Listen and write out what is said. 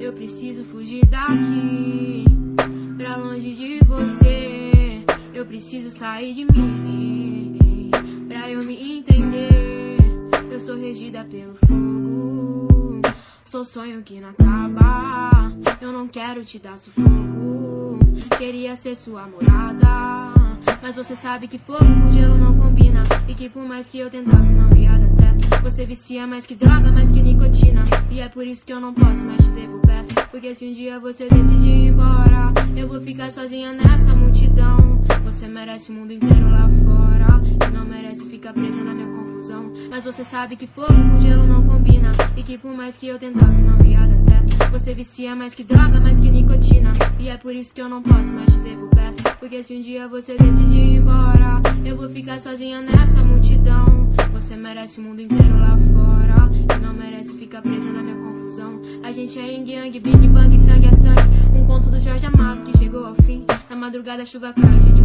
Eu preciso fugir daqui, pra longe de você. Eu preciso sair de mim, pra eu me entender. Eu sou regida pelo fogo, sou sonho que não acaba. Eu não quero te dar sufoco, queria ser sua morada. Mas você sabe que fogo com gelo não combina, e que por mais que eu tentasse não ia você vicia mais que droga, mais que nicotina. E é por isso que eu não posso mais te perto Porque se um dia você decidir ir embora Eu vou ficar sozinha nessa multidão. Você merece o mundo inteiro lá fora. E não merece ficar presa na minha confusão. Mas você sabe que fogo com gelo não combina. E que por mais que eu tentasse não ia dar certo. Você vicia mais que droga, mais que nicotina. E é por isso que eu não posso mais te perto Porque se um dia você decidir ir embora Eu vou ficar sozinha nessa multidão. Você merece o mundo inteiro A gente é Yang Yang, Big Bang, sangue a sangue. Um conto do Jorge Amado que chegou ao fim. Na madrugada a chuva cai, a gente